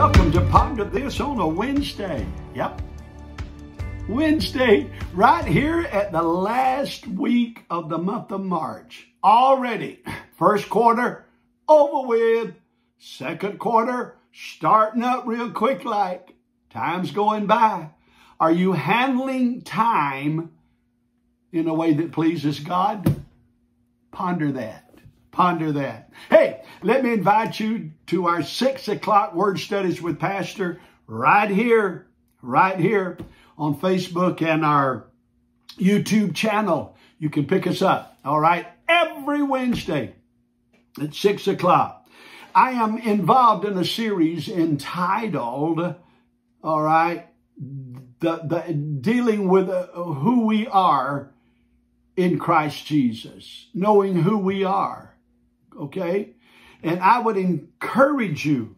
welcome to Ponder This on a Wednesday. Yep. Wednesday, right here at the last week of the month of March. Already, first quarter over with, second quarter starting up real quick like. Time's going by. Are you handling time in a way that pleases God? Ponder that. Ponder that. Hey, let me invite you to our six o'clock word studies with Pastor right here, right here on Facebook and our YouTube channel. You can pick us up, all right, every Wednesday at six o'clock. I am involved in a series entitled, all right, the, the dealing with uh, who we are in Christ Jesus, knowing who we are. Okay? And I would encourage you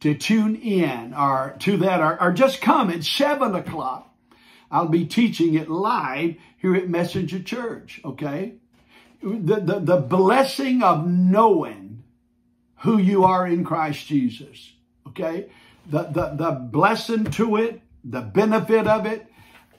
to tune in or to that or, or just come at seven o'clock. I'll be teaching it live here at Messenger Church. Okay? The, the, the blessing of knowing who you are in Christ Jesus. Okay? The, the, the blessing to it, the benefit of it,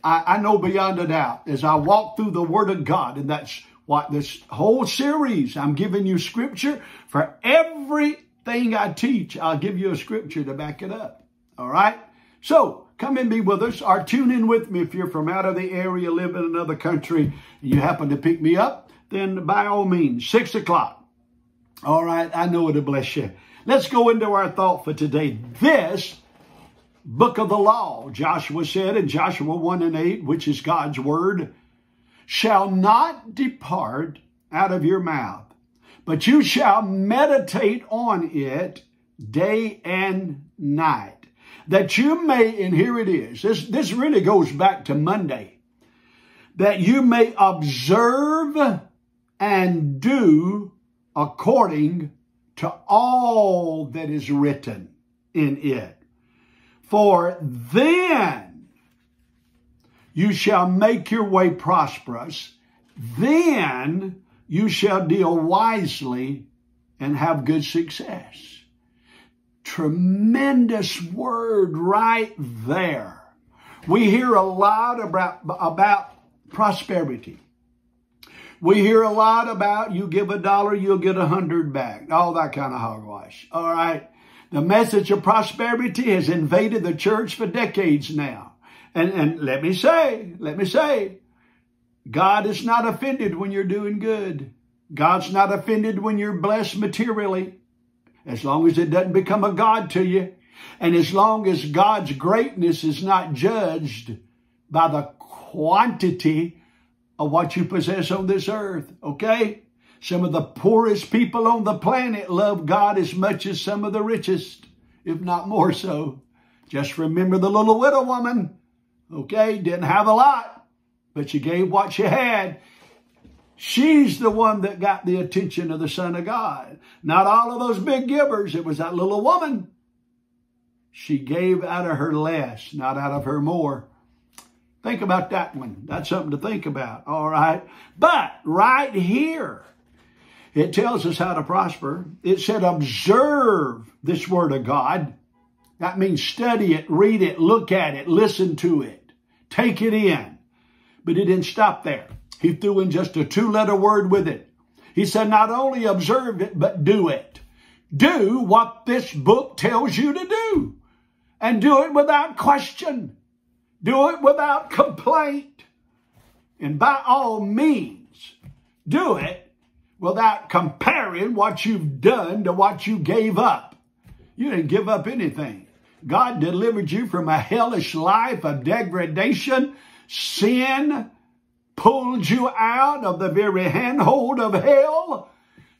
I, I know beyond a doubt as I walk through the Word of God, and that's what this whole series, I'm giving you scripture for everything I teach. I'll give you a scripture to back it up. All right? So come and be with us or tune in with me if you're from out of the area, live in another country, you happen to pick me up, then by all means, six o'clock. All right, I know it'll bless you. Let's go into our thought for today. This book of the law, Joshua said in Joshua 1 and 8, which is God's word, shall not depart out of your mouth, but you shall meditate on it day and night, that you may, and here it is, this, this really goes back to Monday, that you may observe and do according to all that is written in it. For then you shall make your way prosperous. Then you shall deal wisely and have good success. Tremendous word right there. We hear a lot about, about prosperity. We hear a lot about you give a dollar, you'll get a hundred back. All that kind of hogwash. All right. The message of prosperity has invaded the church for decades now. And, and let me say, let me say, God is not offended when you're doing good. God's not offended when you're blessed materially, as long as it doesn't become a God to you. And as long as God's greatness is not judged by the quantity of what you possess on this earth, okay? Some of the poorest people on the planet love God as much as some of the richest, if not more so. Just remember the little widow woman, okay? Didn't have a lot, but she gave what she had. She's the one that got the attention of the Son of God. Not all of those big givers. It was that little woman. She gave out of her less, not out of her more. Think about that one. That's something to think about, all right? But right here, it tells us how to prosper. It said, observe this word of God. That means study it, read it, look at it, listen to it, take it in. But he didn't stop there. He threw in just a two letter word with it. He said, not only observe it, but do it. Do what this book tells you to do. And do it without question. Do it without complaint. And by all means, do it without comparing what you've done to what you gave up. You didn't give up anything. God delivered you from a hellish life of degradation. Sin pulled you out of the very handhold of hell,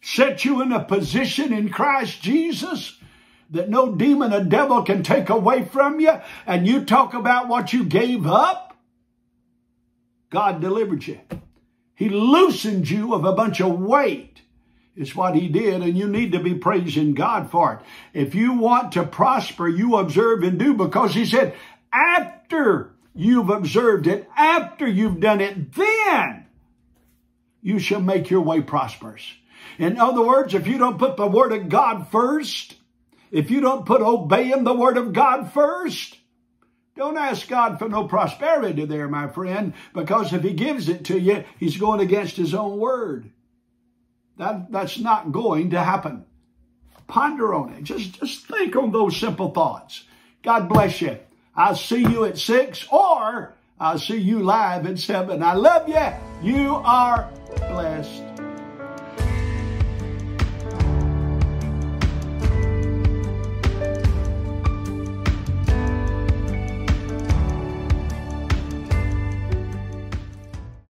set you in a position in Christ Jesus that no demon or devil can take away from you, and you talk about what you gave up, God delivered you. He loosened you of a bunch of weight. It's what he did, and you need to be praising God for it. If you want to prosper, you observe and do, because he said, after you've observed it, after you've done it, then you shall make your way prosperous. In other words, if you don't put the word of God first, if you don't put obeying the word of God first, don't ask God for no prosperity there, my friend, because if he gives it to you, he's going against his own word. That, that's not going to happen. Ponder on it. Just, just think on those simple thoughts. God bless you. I'll see you at six or I'll see you live at seven. I love you. You are blessed.